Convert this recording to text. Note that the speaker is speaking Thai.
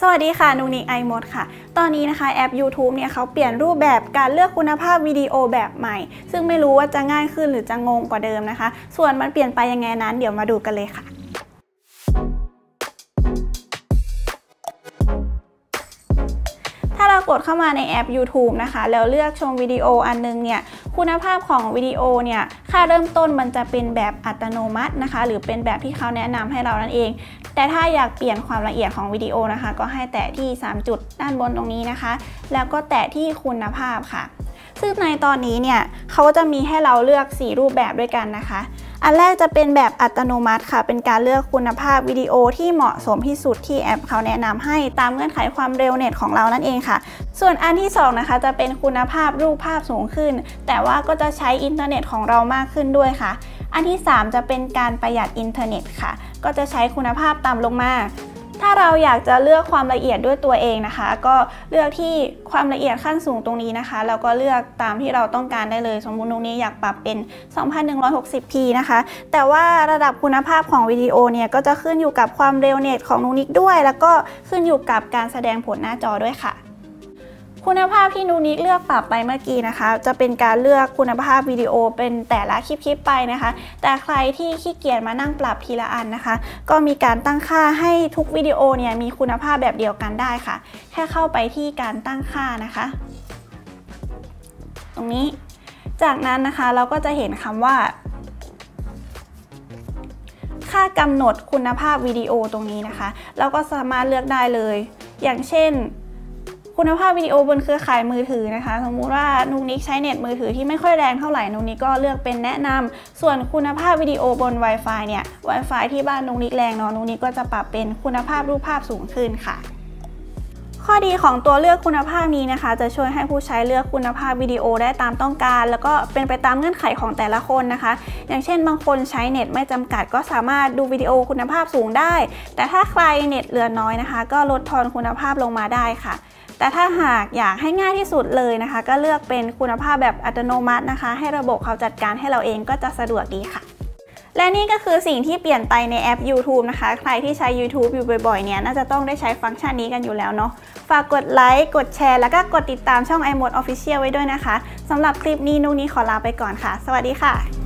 สวัสดีค่ะ นูนิกไอมดค่ะ ตอนนี้นะคะแอป YouTube เนี่ยเขาเปลี่ยนรูปแบบการเลือกคุณภาพวิดีโอแบบใหม่ ซึ่งไม่รู้ว่าจะง่ายขึ้นหรือจะงงกว่าเดิมนะคะ ส่วนมันเปลี่ยนไปยังไงนั้นเดี๋ยวมาดูกันเลยค่ะ กดเข้ามาในแอป YouTube นะคะ แล้วเลือกชมวิดีโออันนึงเนี่ยคุณภาพของวิดีโอเนี่ยค่าเริ่มต้นมันจะเป็นแบบอัตโนมัตินะคะ หรือเป็นแบบที่เขาแนะนำให้เรานั่นเอง แต่ถ้าอยากเปลี่ยนความละเอียดของวิดีโอนะคะ ก็ให้แตะที่ 3 จุดด้านบนตรงนี้นะคะ แล้วก็แตะที่คุณภาพค่ะ ซึ่งในตอนนี้เนี่ยเขาจะมีให้เราเลือก 4 รูปแบบด้วยกันนะคะ อันแรกจะเป็นแบบอัตโนมัติค่ะ เป็นการเลือกคุณภาพวิดีโอที่เหมาะสมที่สุดที่แอปเขาแนะนำให้ตามเงื่อนไขความเร็วเน็ตของเรานั่นเองค่ะ ส่วนอันที่ 2 นะคะ จะเป็นคุณภาพรูปภาพสูงขึ้น แต่ว่าก็จะใช้อินเทอร์เน็ตของเรามากขึ้นด้วยค่ะ อันที่ 3 จะเป็นการประหยัดอินเทอร์เน็ตค่ะ ก็จะใช้คุณภาพต่ำลงมา ถ้าเราอยากจะเลือกความละเอียดด้วยตัวเองนะคะ ก็เลือกที่ความละเอียดขั้นสูงตรงนี้นะคะแล้วก็เลือกตามที่เราต้องการได้เลย สมมุติตรงนี้อยากปรับเป็น 2160p นะคะ แต่ว่าระดับคุณภาพของวิดีโอเนี่ยก็จะขึ้นอยู่กับความเร็วเน็ตของนูนิกด้วย แล้วก็ขึ้นอยู่กับการแสดงผลหน้าจอด้วยค่ะ คุณภาพที่นูนิกเลือกปรับไปเมื่อกี้นะคะ จะเป็นการเลือกคุณภาพวิดีโอเป็นแต่ละคลิปๆไปนะคะ แต่ใครที่ขี้เกียจมานั่งปรับทีละอันนะคะ ก็มีการตั้งค่าให้ทุกวิดีโอเนี่ยมีคุณภาพแบบเดียวกันได้ค่ะ แค่เข้าไปที่การตั้งค่านะคะ ตรงนี้จากนั้นนะคะเราก็จะเห็นคำว่า ค่ากำหนดคุณภาพวิดีโอตรงนี้นะคะ เราก็สามารถเลือกได้เลย อย่างเช่น คุณภาพวิดีโอบนเครือข่ายมือถือนะคะ สมมุติว่านุกนิกใช้เน็ตมือถือที่ไม่ค่อยแรงเท่าไหร่นุกนิกก็เลือกเป็นแนะนำส่วนคุณภาพวิดีโอบน Wi-Fi เนี่ย Wi-Fi ที่บ้านนุกนิกแรงเนาะนุกนิกก็จะปรับเป็นคุณภาพรูปภาพสูงขึ้นค่ะ ข้อดีของตัวเลือกคุณภาพนี้นะคะ จะช่วยให้ผู้ใช้เลือกคุณภาพวิดีโอได้ตามต้องการ แล้วก็เป็นไปตามเงื่อนไขของแต่ละคนนะคะ อย่างเช่นบางคนใช้เน็ตไม่จำกัด ก็สามารถดูวิดีโอคุณภาพสูงได้ แต่ถ้าใครเน็ตเหลือน้อยนะคะ ก็ลดทอนคุณภาพลงมาได้ค่ะแต่ถ้าหากอยากให้ง่ายที่สุดเลยนะคะ ก็เลือกเป็นคุณภาพแบบอัตโนมัตินะคะ ให้ระบบเขาจัดการให้เราเองก็จะสะดวกดีค่ะ และนี่ก็คือสิ่งที่เปลี่ยนไปในแอป YouTube นะคะ ใครที่ใช้ YouTube อยู่บ่อยๆ เนี่ย น่าจะต้องได้ใช้ฟังก์ชันนี้กันอยู่แล้วเนาะ ฝากกดไลค์ กดแชร์ แล้วก็กดติดตามช่อง iMode Official ไว้ด้วยนะคะ สำหรับคลิปนี้นุกนี้ขอลาไปก่อนค่ะ สวัสดีค่ะ